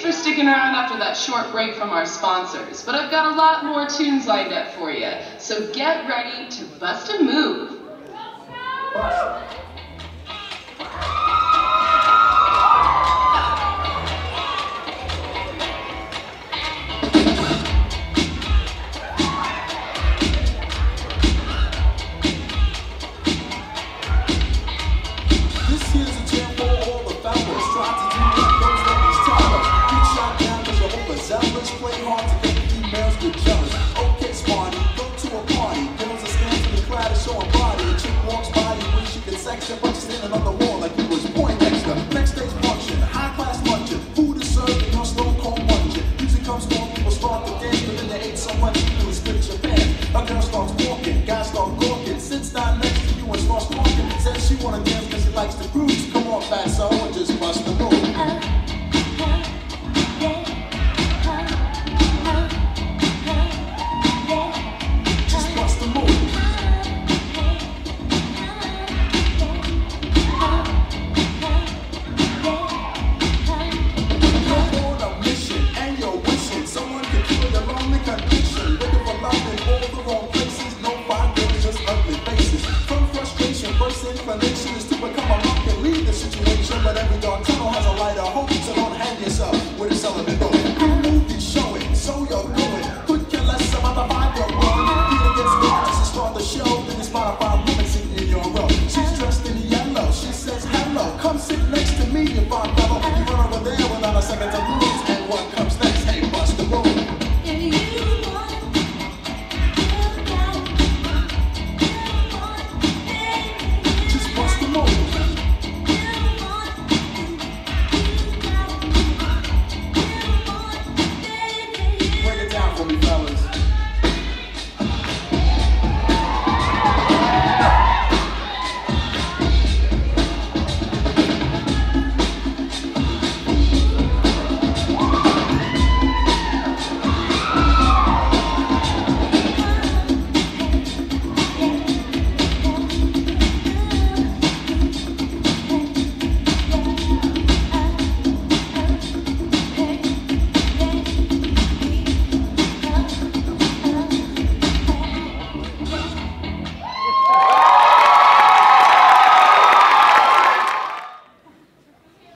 for sticking around after that short break from our sponsors, but I've got a lot more tunes lined up for you, so get ready to bust a move. Tunnel has a light on.